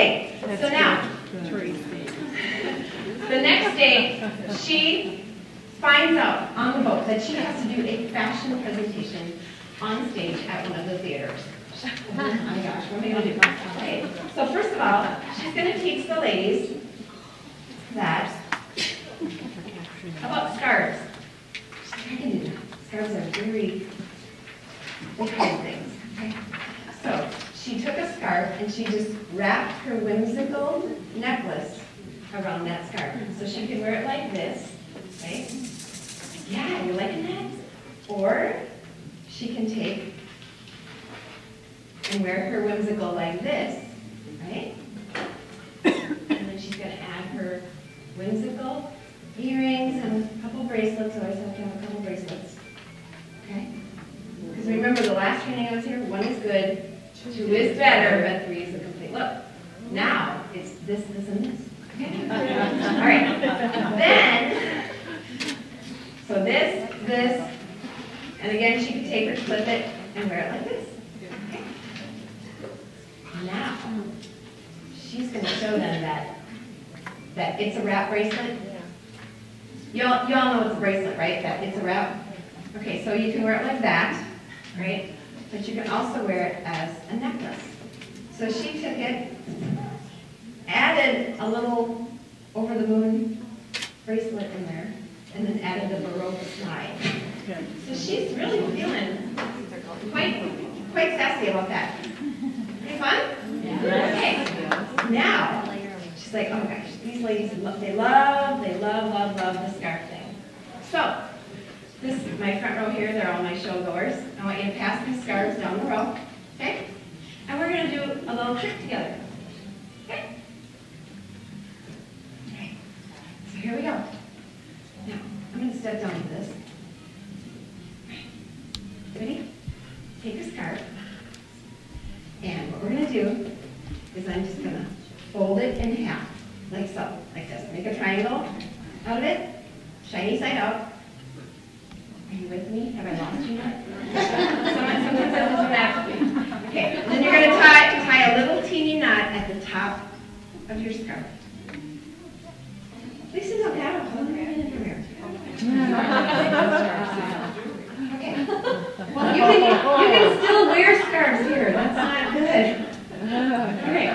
Okay, so now, the next day, she finds out on the boat that she has to do a fashion presentation on stage at one of the theaters. Oh my gosh, what am I gonna do? Okay, so first of all, she's gonna teach the ladies that about scarves. I can do that. Scarves are very, they hide things. She took a scarf and she just wrapped her whimsical necklace around that scarf. So she can wear it like this, right? Yeah, you liking that? Or she can take and wear her whimsical like this, right? And then she's gonna add her whimsical earrings and a couple bracelets. Always have to have a couple bracelets. Okay? Because remember, the last training I was here, one is good, two is better, but three is a complete look. Now, it's this, this, and this. All right. Then, so this, this, and again, she could take her, clip it, and wear it like this. Okay? Now, she's going to show them that that it's a wrap bracelet. You all, you all know it's a bracelet, right? That it's a wrap. Okay, so you can wear it like that, right? But you can also wear it as a necklace. So she took it, added a little over the moon bracelet in there, and then added the Baroque smile. So she's really feeling quite, quite sassy about that. Fun? Okay. Now, she's like, oh gosh, these ladies, they love, they love, love, love the scarf thing. So, my front row here, they're all my show goers. I want you to pass these scarves down the row, okay? And we're gonna do a little trick together. Okay? Okay. So here we go. Now, I'm gonna step down with this. Ready? Take a scarf. And what we're gonna do is I'm just gonna fold it in half, like so, like this. Make a triangle out of it, shiny side out. With me? Have I lost you yet? Someone- Sometimes I lose that. Okay, then you're gonna tie, tie a little teeny knot at the top of your scarf. Lisa, no, Pat, hold on a minute, come here. Okay. Well, you can, you can still wear scarves here, that's not good. Okay.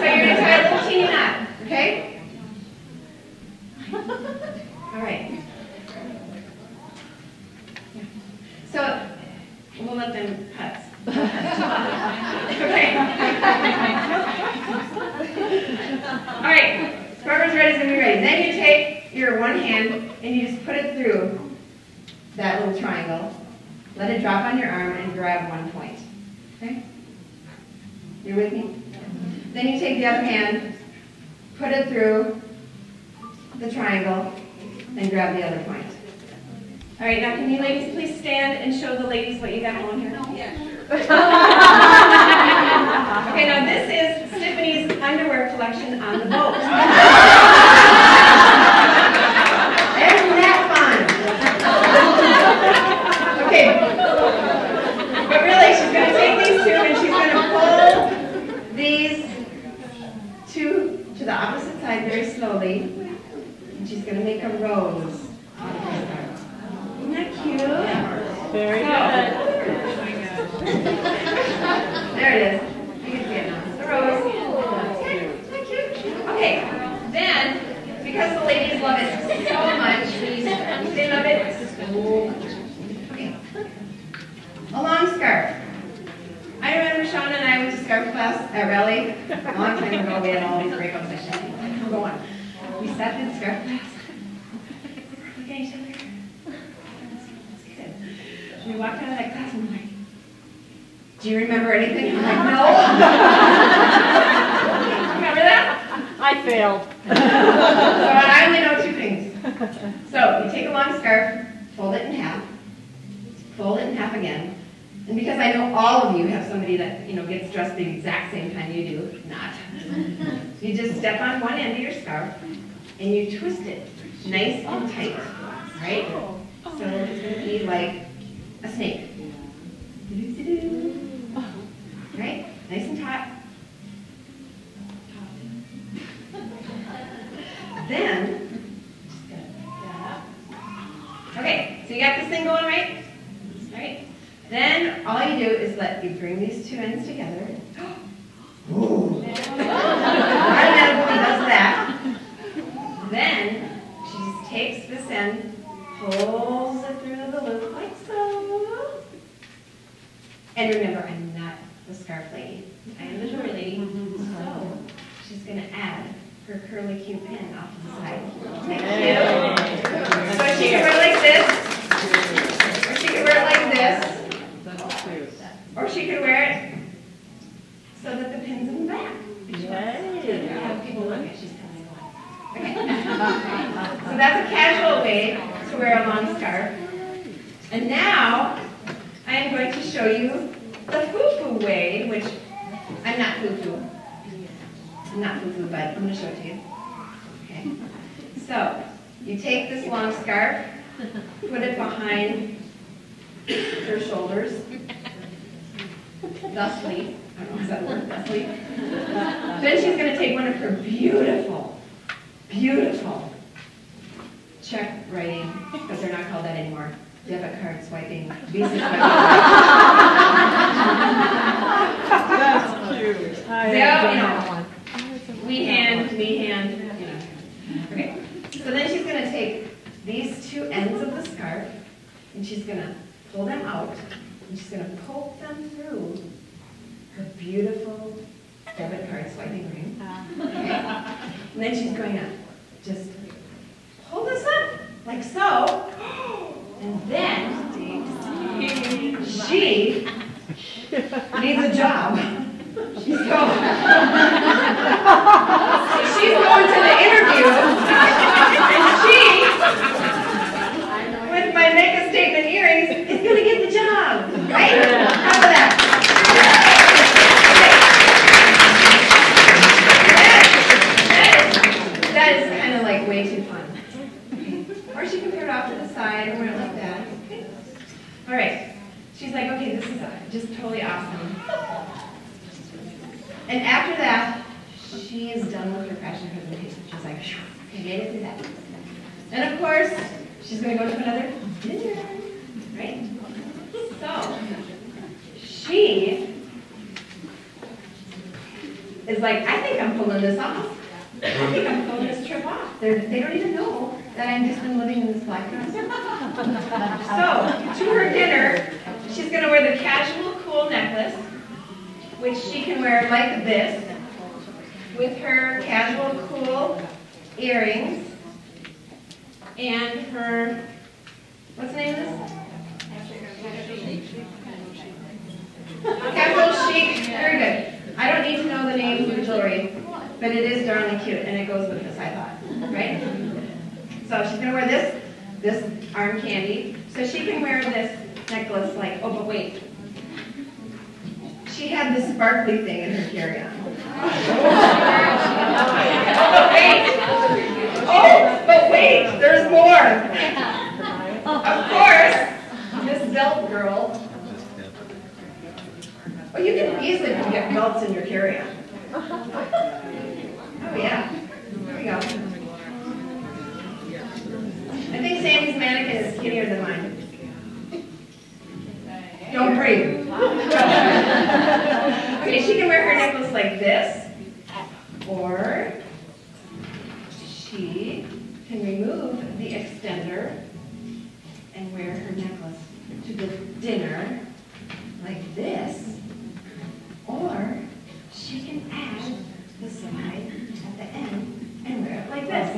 So you're gonna tie a little teeny knot, okay? All right. So, we'll let. Okay. All right, whoever's ready is gonna be ready. Then you take your one hand and you just put it through that little triangle. Let it drop on your arm and grab one point. Okay? You're with me? Then you take the other hand, put it through the triangle, and grab the other point. All right, now can you ladies please stand and show the ladies what you got on here? Yeah, sure. okay, now this is Stiffany's underwear collection on the boat. Isn't that fun? Okay. But really, she's going to take these two and she's going to pull these two to the opposite side very slowly. And she's going to make a rose. out of her scarf. Isn't that cute? Very So- good. There it is. You can see it now. The rose. Isn't that cute? Okay. Then, because the ladies love it so much, they love it so much. Okay. A long scarf. I remember Sean and I went to scarf class at Rally a long time ago. We had all these breakout sessions. Come go on. We sat in scarf class. Look at each other. We walked out of that class and like, do you remember anything? I'm like, no. remember that? I failed. So I only know two things. So you take a long scarf, fold it in half, fold it in half again. And because I know all of you have somebody that you know gets dressed the exact same time you do, not. You just step on one end of your scarf and you twist it nice and tight, right? Oh. So it's going to be like a snake. Do -do -do right? Nice and taut. then, okay, so you got this thing going, right? Right? Then all you do is let you bring these two ends together. Ooh. Automatically does that. Then she just takes this end pulls it through the loop like so. And remember, I'm not the scarf lady. I am the jewelry lady. Mm-hmm. So she's gonna add her curly cute pin off to the side. Like cute. So she can wear it like this. Or she can wear it like this. Or she could wear it so that the pin's in the back. Have people look at she's kind of going. Okay. so that's a casual way to wear a long scarf. And now I am going to show you the foo-foo way, which I'm not foo-foo. I'm not foo-foo, but I'm going to show it to you. Okay. So you take this long scarf, put it behind her shoulders, thusly. I don't know if that word, thusly. Then she's going to take one of her beautiful, beautiful check writing, because they're not called that anymore, debit card swiping, Visa swiping. That's cute. I Yeah, have you done know. that one. We hand, me hand, you know. Okay, so then she's gonna take these two ends of the scarf, and she's gonna pull them out, and she's gonna poke them through her beautiful debit card swiping ring. Okay? And then she's going to just pull this up, like so, and then she needs a job. She's going, she's going to the interview. She, with my make a statement earrings, is gonna get the job, right? How about that? That, that is kind of like way too fun. She put it off to the side and wear it like that. All right. She's like, okay, this is just totally awesome. And after that, she is done with her fashion presentation. She's like, "Phew, I made it through that. And of course, she's going to go to another dinner, right? So, she is like, I think I'm pulling this off. Think I'm pulling this trip off. They're, they don't even know that I've just been living in this black dress. So, to her dinner, she's going to wear the casual cool necklace, which she can wear like this, with her casual cool earrings, and her, what's the name of this? Casual chic, very good. I don't need to know the name of the jewelry, but it is darnly cute, and it goes with this, I thought, right? So she's gonna wear this, this arm candy, so she can wear this necklace like, oh, but wait. She had this sparkly thing in her carry-on. Oh, but wait. Oh, but wait, there's more. Of course, this belt girl. Well, you can easily get belts in your carry-on. Oh, yeah. There we go. I think Sammy's mannequin is skinnier than mine. Don't breathe. okay, she can wear her necklace like this,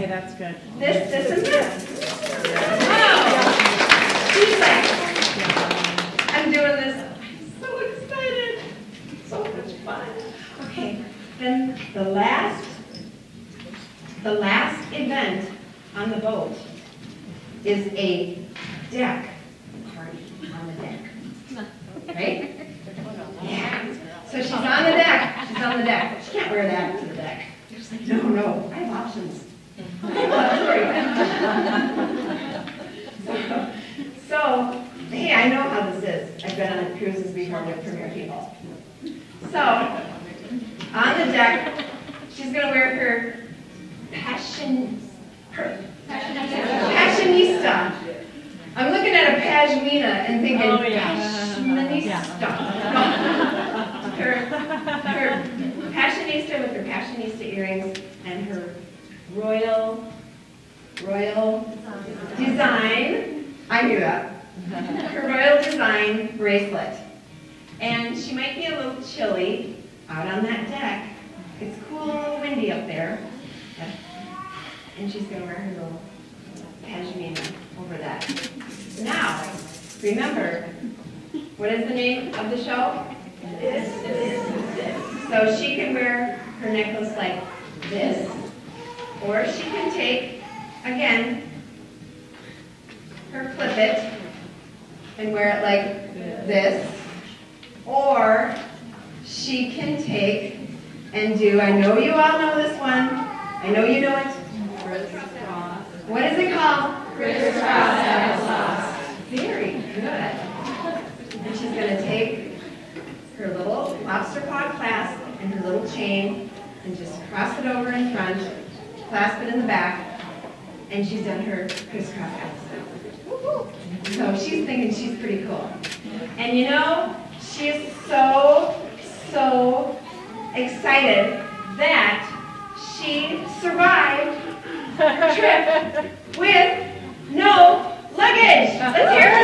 Okay, that's good. This, this, and this. Wow! She's like, I'm doing this. I'm so excited. So much fun. Okay, then the last, the last event on the boat is a deck party on the deck. Right? Yeah. So she's on the deck. She's on the deck. She can't wear that to the deck. No, no, I have options. So, hey, I know how this is. I've been on cruises before with premier people. So, on the deck, she's gonna wear her passion, her fashionista pashmina and thinking, Oh, yeah. pashmina Yeah. stuff. her, her passionista with her passionista earrings and her royal, royal design, I knew that. Her royal design bracelet. And she might be a little chilly out on that deck. It's cool, windy up there. And she's gonna wear her little pashmina over that. Now, remember, what is the name of the show? This, this, this. So she can wear her necklace like this, or she can take, again, her clip it and wear it like this, or she can take and do, I know you all know this one, I know you know it. What is it called? Crisscross. Very good. And she's gonna take her little lobster paw clasp and her little chain and just cross it over in front, clasp it in the back, and she's done her crisscross. So she's thinking she's pretty cool. And you know, she is so, so excited that she survived her trip with no luggage. Let's hear it.